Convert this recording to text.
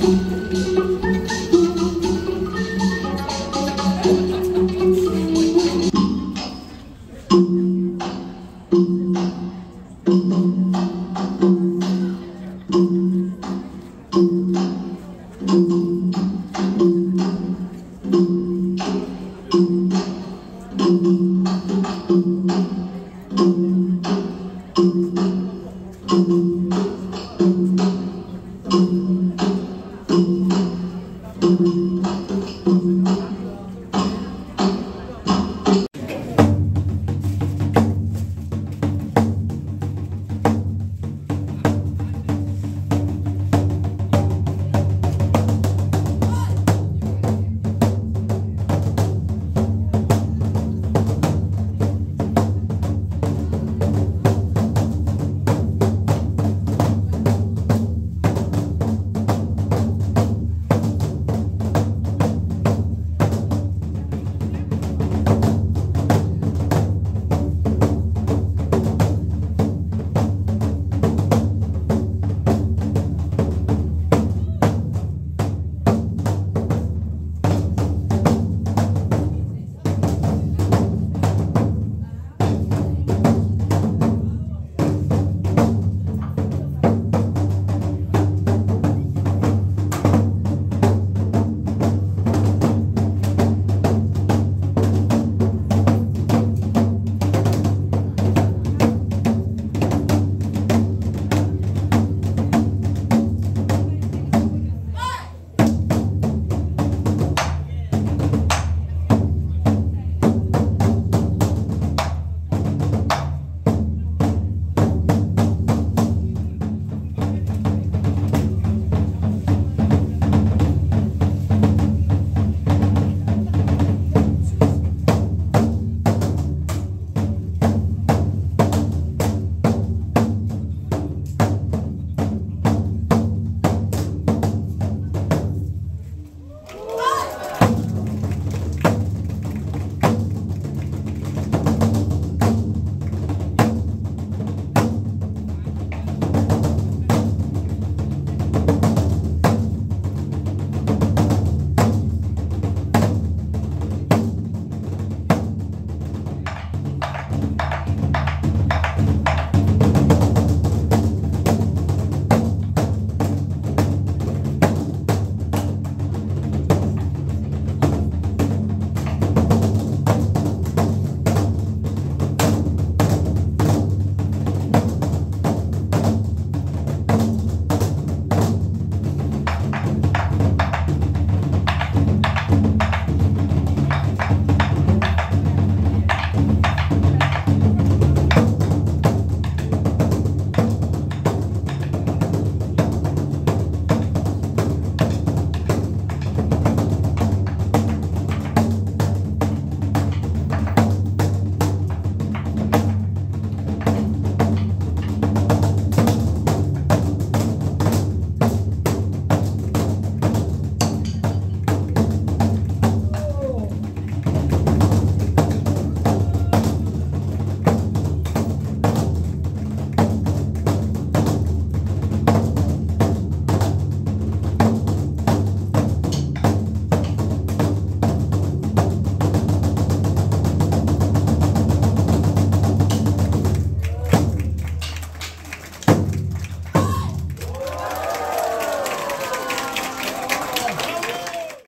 thank mm -hmm. you Música